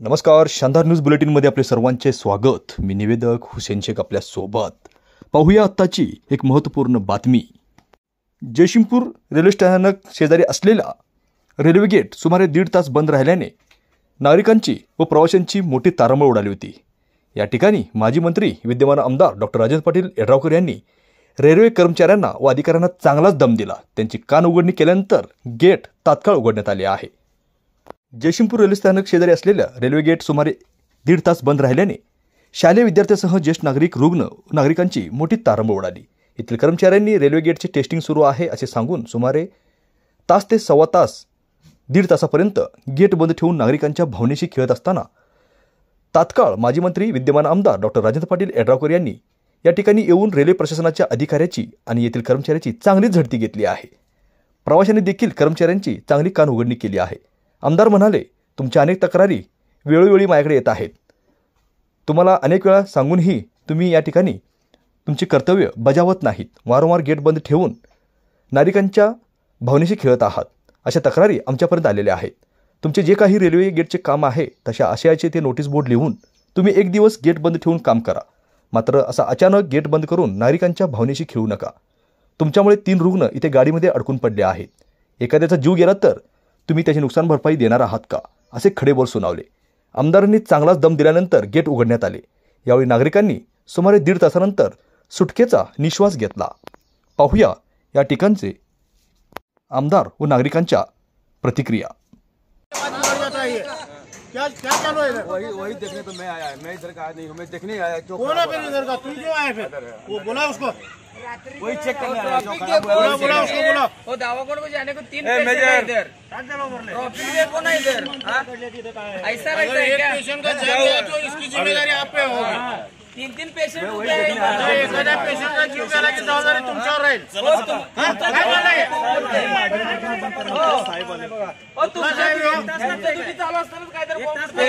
नमस्कार शानदार न्यूज बुलेटिनमध्ये आपले सर्वांचे स्वागत. मी निवेदक हुसेन शेख आपल्यासोबत पाहूया आत्ताची एक महत्त्वपूर्ण बातमी. जयशिंगपूर रेल्वे स्थानक शेजारी असलेला रेल्वे गेट सुमारे दीड तास बंद राहिल्याने नागरिकांची व प्रवाशांची मोठी तारांबळ उडाली होती. या ठिकाणी माजी मंत्री विद्यमान आमदार डॉक्टर राजेंद्र पाटील येड्रावकर यांनी रेल्वे कर्मचाऱ्यांना व अधिकाऱ्यांना चांगलाच दम दिला. त्यांची कान उघडणी केल्यानंतर गेट तात्काळ उघडण्यात आले आहे. जयशिंगपूर रेल्वे स्थानक शेजारी असलेलं रेल्वे गेट सुमारे दीड तास बंद राहिल्याने शालेय विद्यार्थ्यासह ज्येष्ठ नागरिक रुग्ण नागरिकांची मोठी तारंब उडाली. येथील कर्मचाऱ्यांनी रेल्वे गेटचे टेस्टिंग सुरू आहे असे सांगून सुमारे तास ते सव्वा तास दीड तासापर्यंत गेट बंद ठेवून नागरिकांच्या भावनेशी खेळत असताना तात्काळ माजी मंत्री विद्यमान आमदार डॉक्टर राजेंद्र पाटील एड्रावकर यांनी या ठिकाणी येऊन रेल्वे प्रशासनाच्या अधिकाऱ्याची आणि येथील कर्मचाऱ्याची चांगलीच झडती घेतली आहे. प्रवाशांनी देखील कर्मचाऱ्यांची चांगली कान उघडणी केली आहे. आमदार म्हणाले तुमच्या अनेक तक्रारी वेळोवेळी माझ्याकडे येत आहेत. तुम्हाला अनेक वेळा सांगूनही तुम्ही या ठिकाणी तुमची कर्तव्य बजावत नाहीत. वारंवार गेट बंद ठेवून नागरिकांच्या भावनेशी खेळत आहात. अशा तक्रारी आमच्यापर्यंत आलेल्या आहेत. तुमचे जे काही रेल्वे गेटचे काम आहे तशा आशयाचे ते नोटीस बोर्ड लिहून तुम्ही एक दिवस गेट बंद ठेवून काम करा. मात्र असा अचानक गेट बंद करून नागरिकांच्या भावनेशी खेळू नका. तुमच्यामुळे तीन रुग्ण इथे गाडीमध्ये अडकून पडले आहेत. एखाद्याचा जीव गेला तर तुम्ही त्याची नुकसान भरपाई देणार आहात का? असे खडेबोल सुनावले. आमदारांनी चांगलाच दम दिल्यानंतर गेट उघडण्यात आले. यावेळी नागरिकांनी सुमारे दीड तासानंतर सुटकेचा निश्वास घेतला. पाहूया या ठिकाणचे आमदार व नागरिकांच्या प्रतिक्रिया. क्या क्या चालू है इधर? वही वही देखने तो मैं आया मैं इधर का आया नहीं हूँ मैं देखने आया जो कौन है फिर इधर का तुम क्यों आए फिर? वो बोला उसको। वही चेक करने आया जो खराब हुआ बोला बोला उसको बोला। वो दावाकोट को जाने को तीन ए, पेशेंट है। इधर। इधर हाँ? ऐसा रहता है क्या? पेशेंट का तो इसकी ज़िम्मेदारी आप पे होगी। तीन तीन पेशेंट एखाद्या पेशंट का जीव गेला की जबाबदारी तुमच्यावर राहील हा? हे?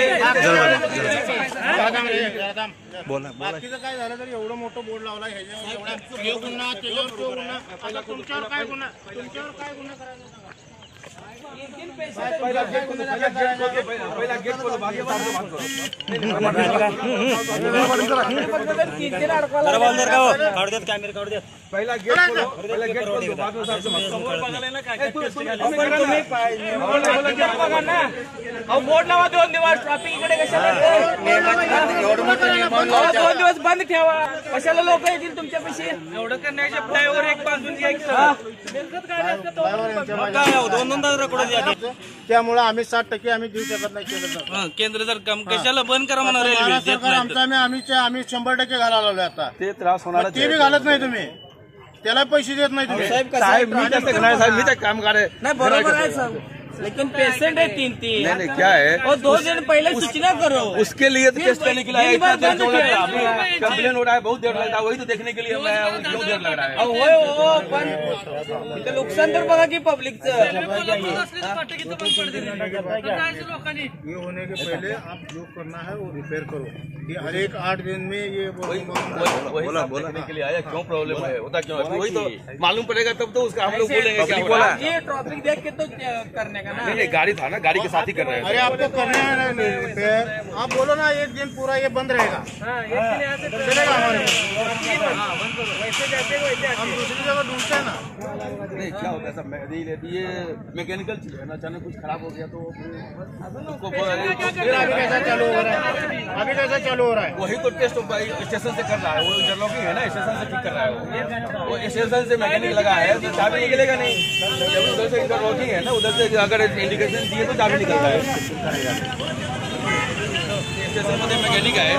फुटले. बाकीचं काय झालं तरी एवढं मोठं बोर्ड लावला ह्याच्यावर एवढा हे गुन्हा त्याच्यावर तो गुन्हा आता तुमच्यावर काय गुन्हा तुमच्यावर काय गुन्हा करायचा तीन पेशेंट पहला गेट खोलो पहला गेट खोलो बघा ना. अहो बोर्ड लावा दोन दिवस. ट्रॉफिक इकडे कशाला अहो, दोन दिवस बंद ठेवा. कशाला लोक येतील तुमच्या पैसे एवढं करण्याच्या फ्लायओव्हर एक बांधून घ्यायचं मिळकत गाडी असतं तो त्यामुळे आम्ही साठ टक्के आम्ही देऊ शकत नाही केंद्र जर कम कशाला बंद करा म्हणा महाराष्ट्र सरकार आमचं आम्ही आम्ही आम्ही शंभर टक्के घालायला लावले आता. ते त्रास होणार ते बी घालत नाही तुम्ही. त्याला पैसे देत नाही तुम्ही. साहेब मी कसं करणार साहेब मी तर काम करे नाही बरोबर आहे सर लेकिन पेशेंट है तीन तीन. नहीं नहीं क्या है और दो दिन पहले सूचना करो. उसके लिए तो टेस्ट करने के लिए आया, इतना है। अभी कंप्लेन हो रहा है बहुत देर लगता है वही तो देखने के लिए मैं क्यों देर लग रहा है? हो नुकसान तर बघा की पब्लिकचं ये होने के पहले आप जो करना है वो रिपेयर करो। ये हर एक आठ दिन में ये बोला के लिए आया क्यों प्रॉब्लम है? होता क्यों है? वही तो मालूम पड़ेगा तब तो उसका हम लोग बोलेंगे क्या बोला। ये ट्रॉफिक देख के तो करने का ना। नहीं नहीं गाड़ी था ना गाड़ी के साथ ही कर रहे अरे आपको करना है आप बोलो ना एक दिन पूरा ये बंद रहेगा। हाँ, चलेगा हमारे वैसे जाते वैसे हम दूसरी जगह ढूंढते हैं ना नहीं क्या होता है सब? मैं ये मैकेनिकल चीज़ है ना अचानक कुछ खराब हो गया तो उसको अभी कैसा चालू हो रहा है? अभी कैसा चालू हो रहा है? वही तो टेस्ट स्टेशन से कर रहा है वो इंटरलॉकिंग है ना स्टेशन से ठीक कर रहा है वो। स्टेशन से मैकेनिक लगा है तो चाबी निकलेगा नहीं। जब उधर से इंटरलॉकिंग है ना उधर से अगर इंडिकेशन दिए तो चाबी निकलता है। स्टेशन मध्ये मेकॅनिक आहे